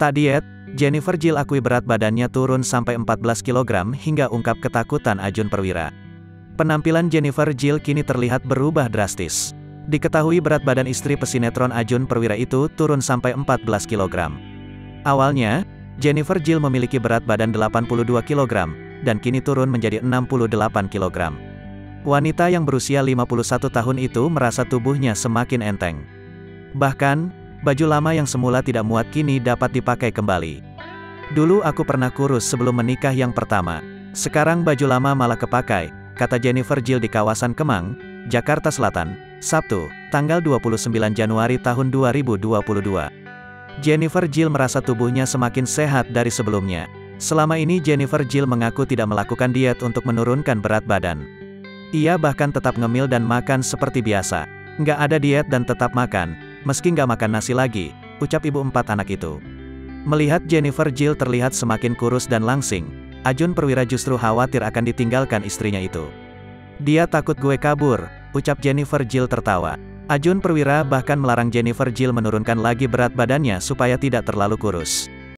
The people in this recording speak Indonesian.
Tak diet, Jennifer Jill akui berat badannya turun sampai 14 kg hingga ungkap ketakutan Ajun Perwira. Penampilan Jennifer Jill kini terlihat berubah drastis. Diketahui berat badan istri pesinetron Ajun Perwira itu turun sampai 14 kg. Awalnya, Jennifer Jill memiliki berat badan 82 kg, dan kini turun menjadi 68 kg. Wanita yang berusia 51 tahun itu merasa tubuhnya semakin enteng. Bahkan, baju lama yang semula tidak muat kini dapat dipakai kembali. Dulu aku pernah kurus sebelum menikah yang pertama. Sekarang baju lama malah kepakai, kata Jennifer Jill di kawasan Kemang, Jakarta Selatan, Sabtu, tanggal 29 Januari tahun 2022. Jennifer Jill merasa tubuhnya semakin sehat dari sebelumnya. Selama ini Jennifer Jill mengaku tidak melakukan diet untuk menurunkan berat badan. Ia bahkan tetap ngemil dan makan seperti biasa. Nggak ada diet dan tetap makan, meski nggak makan nasi lagi, ucap ibu empat anak itu. Melihat Jennifer Jill terlihat semakin kurus dan langsing, Ajun Perwira justru khawatir akan ditinggalkan istrinya itu. Dia takut gue kabur, ucap Jennifer Jill tertawa. Ajun Perwira bahkan melarang Jennifer Jill menurunkan lagi berat badannya supaya tidak terlalu kurus.